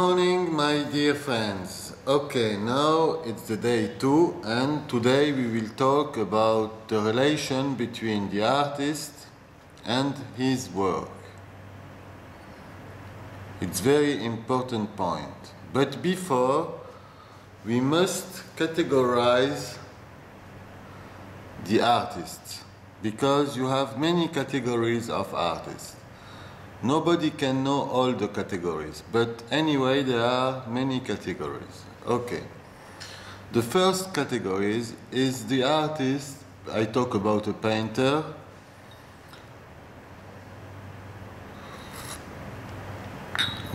morning, my dear friends. Okay, now it's the day two, and today we will talk about the relation between the artist and his work. It's very important point. But before, we must categorize the artists because you have many categories of artists. Nobody can know all the categories, but anyway, there are many categories. Okay. The first category is, the artist. I talk about a painter.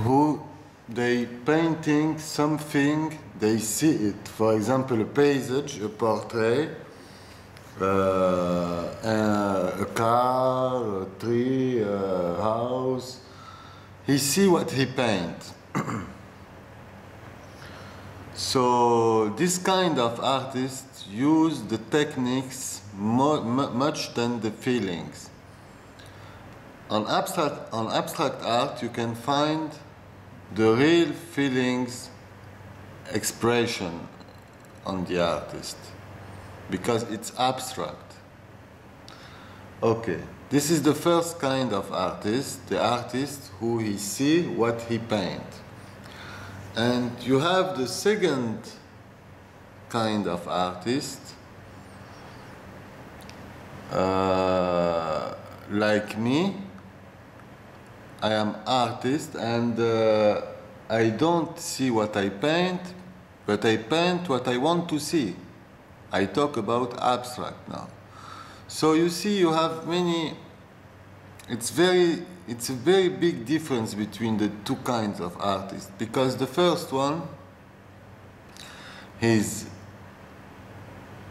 Who they painting something, they see it. For example, a paysage, a portrait, uh, a, a car, a tree, a house. He see what he paint. so this kind of artists use the techniques more, much than the feelings. On abstract, on abstract art, you can find the real feelings expression on the artist because it's abstract. Okay, this is the first kind of artist, the artist who he see what he paint. And you have the second kind of artist, uh, like me, I am artist and uh, I don't see what I paint, but I paint what I want to see. I talk about abstract now. So you see, you have many. It's very, it's a very big difference between the two kinds of artists because the first one is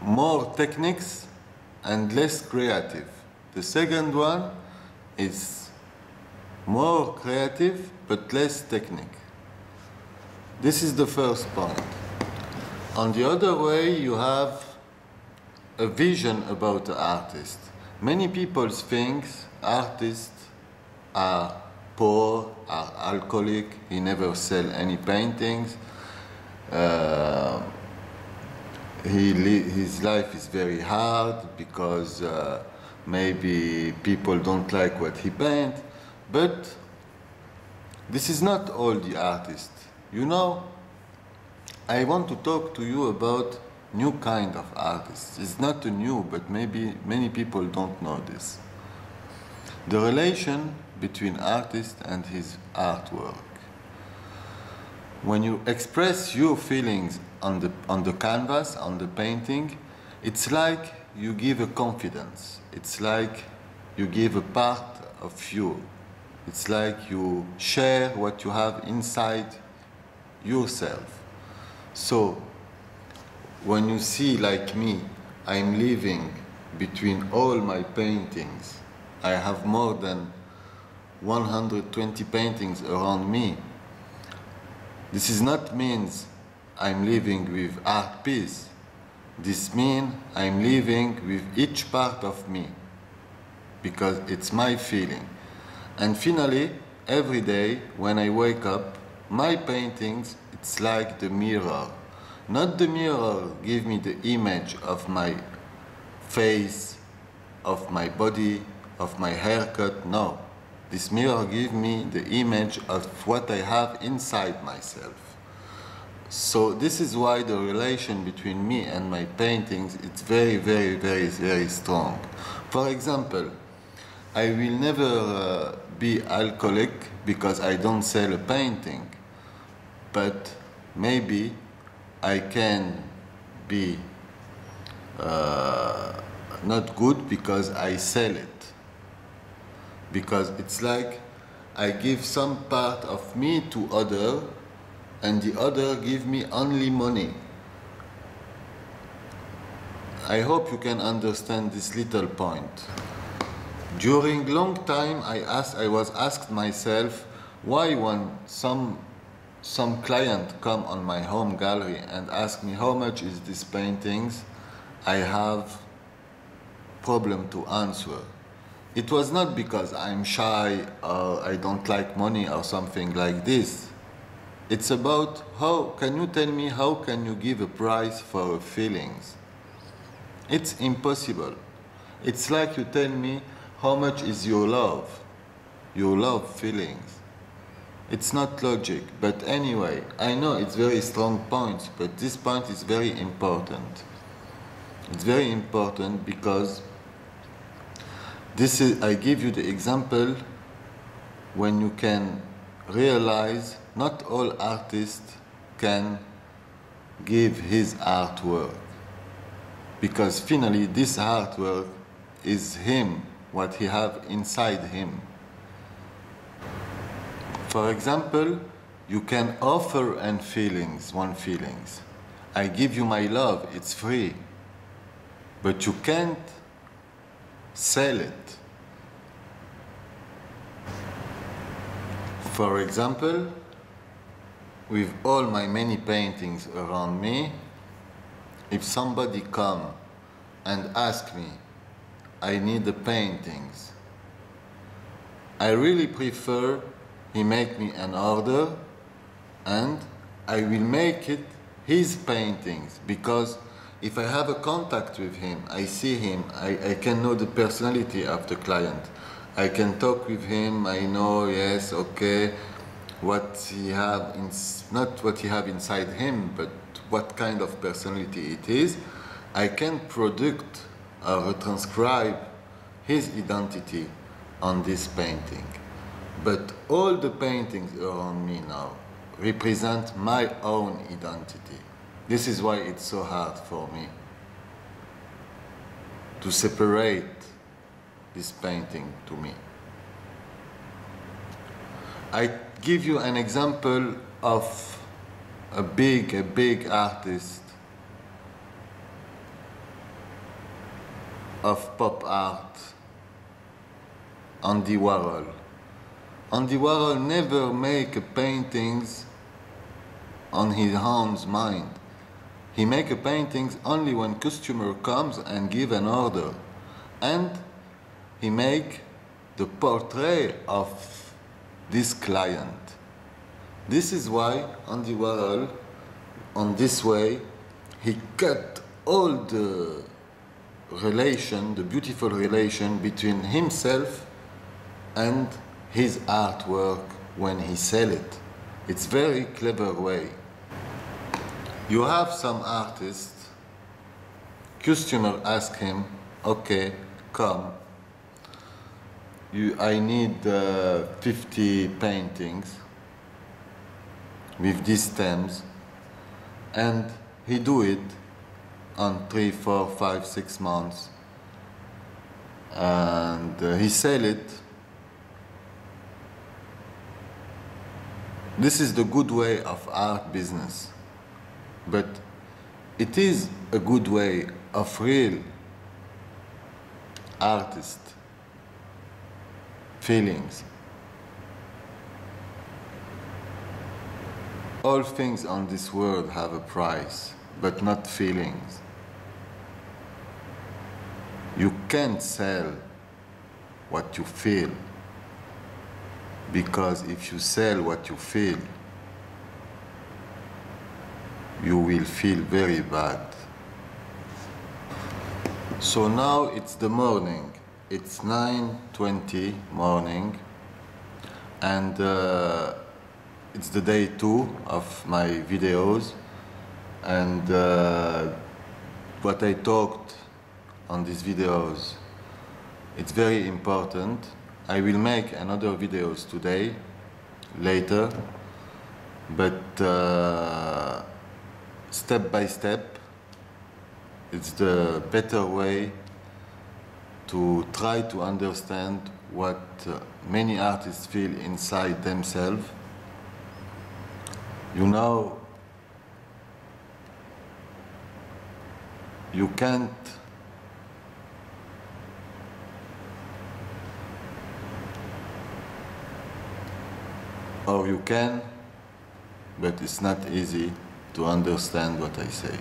more techniques and less creative. The second one is more creative but less technique. This is the first point. On the other way, you have a vision about the artist. Many people think artists are poor, are alcoholic, he never sell any paintings. Uh, he his life is very hard because uh, maybe people don't like what he paints. But this is not all the artists. You know, I want to talk to you about new kind of artists. It's not new, but maybe many people don't know this. The relation between artist and his artwork. When you express your feelings on the, on the canvas, on the painting, it's like you give a confidence. It's like you give a part of you it's like you share what you have inside yourself. So, when you see, like me, I'm living between all my paintings. I have more than 120 paintings around me. This is not means I'm living with art piece. This means I'm living with each part of me because it's my feeling. And finally, every day when I wake up, my paintings, it's like the mirror. Not the mirror give me the image of my face, of my body, of my haircut, no. This mirror give me the image of what I have inside myself. So this is why the relation between me and my paintings it's very, very, very, very strong. For example, I will never uh, be alcoholic because I don't sell a painting, but maybe I can be uh, not good because I sell it. Because it's like I give some part of me to other and the other give me only money. I hope you can understand this little point. During long time, I asked, I was asked myself why when some some client come on my home gallery and ask me how much is this paintings, I have problem to answer. It was not because I'm shy or I don't like money or something like this. It's about how can you tell me how can you give a price for feelings? It's impossible. It's like you tell me how much is your love, your love feelings. It's not logic, but anyway, I know it's very strong point, but this point is very important. It's very important because this is, I give you the example when you can realize not all artists can give his artwork because finally this artwork is him what he have inside him for example you can offer and feelings one feelings. I give you my love it's free. But you can't sell it. For example with all my many paintings around me, if somebody come and ask me, I need the paintings, I really prefer he make me an order and I will make it his paintings because if I have a contact with him, I see him, I, I can know the personality of the client. I can talk with him, I know, yes, okay, what he have in, not what he have inside him, but what kind of personality it is, I can product or transcribe his identity on this painting. But all the paintings around me now represent my own identity. This is why it's so hard for me to separate this painting to me. I give you an example of a big, a big artist of pop art, Andy Warhol. Andy Warhol never make paintings on his own mind. He make a paintings only when customer comes and give an order. And he make the portrait of this client. This is why Andy Warhol, on this way, he cut all the relation, the beautiful relation between himself and his artwork when he sell it. It's very clever way. You have some artists, customer ask him, okay, come, you, I need uh, 50 paintings with these stems and he do it on three, four, five, six months and uh, he sell it. This is the good way of art business, but it is a good way of real artist feelings. All things on this world have a price, but not feelings. You can't sell what you feel, because if you sell what you feel, you will feel very bad. So now it's the morning. It's 9.20 morning. And uh, it's the day two of my videos. And uh, what I talked on these videos it's very important I will make another videos today later but uh, step by step it's the better way to try to understand what uh, many artists feel inside themselves. You know, you can't you can, but it's not easy to understand what I say.